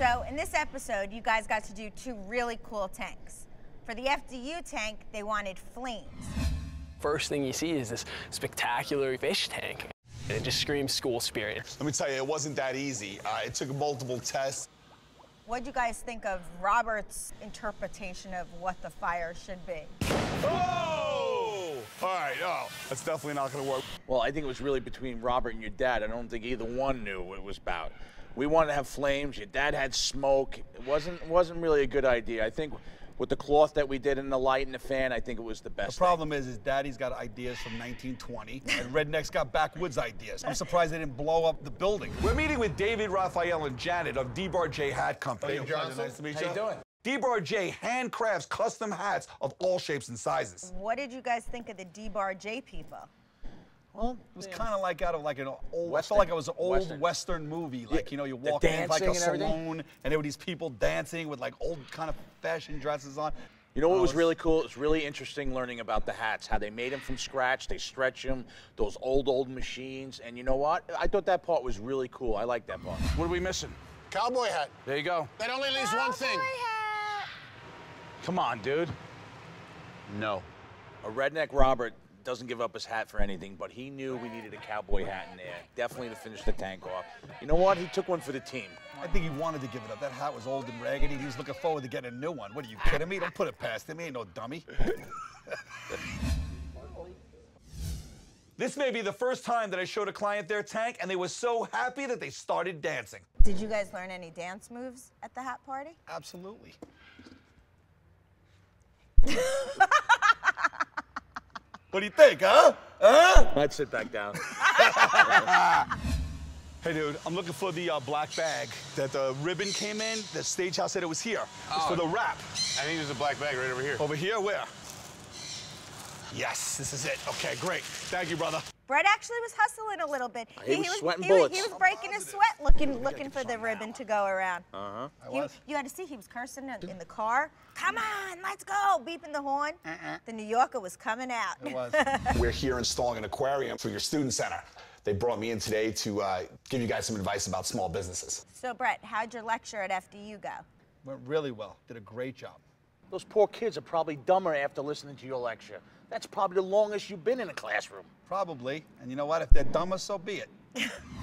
So in this episode, you guys got to do two really cool tanks. For the FDU tank, they wanted flames. First thing you see is this spectacular fish tank. And it just screams school spirit. Let me tell you, it wasn't that easy. Uh, it took multiple tests. What'd you guys think of Robert's interpretation of what the fire should be? Oh! All right, oh, that's definitely not gonna work. Well, I think it was really between Robert and your dad. I don't think either one knew what it was about. We wanted to have flames. Your dad had smoke. It wasn't wasn't really a good idea. I think with the cloth that we did and the light and the fan, I think it was the best. The problem is, is Daddy's got ideas from 1920, and Redneck's got backwoods ideas. I'm surprised they didn't blow up the building. We're meeting with David Raphael and Janet of D-Bar J Hat Company. Dave Johnson. Nice to meet you. How you doing? D-Bar J handcrafts custom hats of all shapes and sizes. What did you guys think of the D-Bar J people? Well, it was kind of like out of like an old. Western. I felt like it was an old Western. Western, movie. Like you know, you walk in like a dancing and everything? saloon, and there were these people dancing with like old kind of fashion dresses on. You know what was really cool? It was really interesting learning about the hats, how they made them from scratch, they stretch them, those old, old machines. And you know what? I thought that part was really cool. I like that part. What are we missing? Cowboy hat. There you go. That only leaves one thing. Hat. Come on, dude. No. A redneck Robert doesn't give up his hat for anything, but he knew we needed a cowboy hat in there, definitely to finish the tank off. You know what? He took one for the team. I think he wanted to give it up. That hat was old and raggedy. He was looking forward to getting a new one. What are you kidding me? Don't put it past him. He ain't no dummy. This may be the first time that I showed a client their tank, and they were so happy that they started dancing. Did you guys learn any dance moves at the hat party? Absolutely. What do you think, huh? Huh? I'd sit back down. Hey, dude, I'm looking for the uh, black bag that the ribbon came in. The stage house said it was here. It's for the wrap. I think there's a black bag right over here. Over here, where? Yes, this is it. Okay, great. Thank you, brother. Brett actually was hustling a little bit. He was sweating he was- bullets. he was breaking his sweat looking looking for the ribbon to go around. Uh-huh. You, you had to see he was cursing in, in the car. Come on, let's go, beeping the horn. The New Yorker was coming out. It was. We're here installing an aquarium for your student center. They brought me in today to uh, give you guys some advice about small businesses. So Brett, how'd your lecture at FDU go? Went really well. Did a great job. Those poor kids are probably dumber after listening to your lecture. That's probably the longest you've been in a classroom. Probably. And you know what? If they're dumber, so be it.